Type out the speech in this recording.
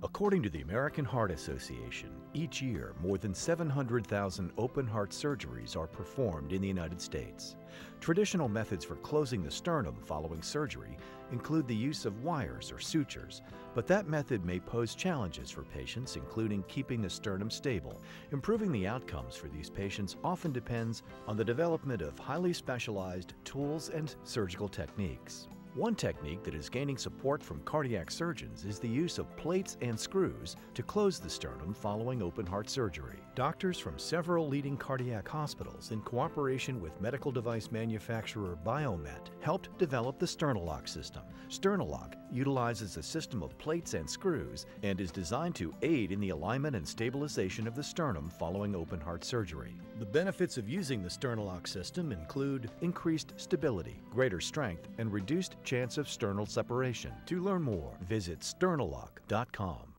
According to the American Heart Association, each year more than 700,000 open heart surgeries are performed in the United States. Traditional methods for closing the sternum following surgery include the use of wires or sutures, but that method may pose challenges for patients, including keeping the sternum stable. Improving the outcomes for these patients often depends on the development of highly specialized tools and surgical techniques. One technique that is gaining support from cardiac surgeons is the use of plates and screws to close the sternum following open heart surgery. Doctors from several leading cardiac hospitals, in cooperation with medical device manufacturer Biomet, helped develop the Sternalock system. Sternalock utilizes a system of plates and screws and is designed to aid in the alignment and stabilization of the sternum following open heart surgery. The benefits of using the Sternalock system include increased stability, greater strength, and reduced chance of sternal separation. To learn more, visit sternalock.com.